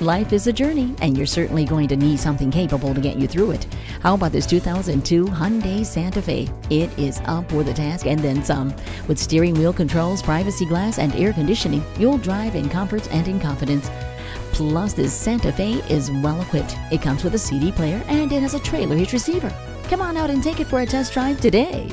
Life is a journey, and you're certainly going to need something capable to get you through it. How about this 2002 Hyundai Santa Fe? It is up for the task and then some. With steering wheel controls, privacy glass, and air conditioning, you'll drive in comfort and in confidence. Plus, this Santa Fe is well equipped. It comes with a CD player and it has a trailer hitch receiver. Come on out and take it for a test drive today.